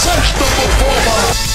sexta performance.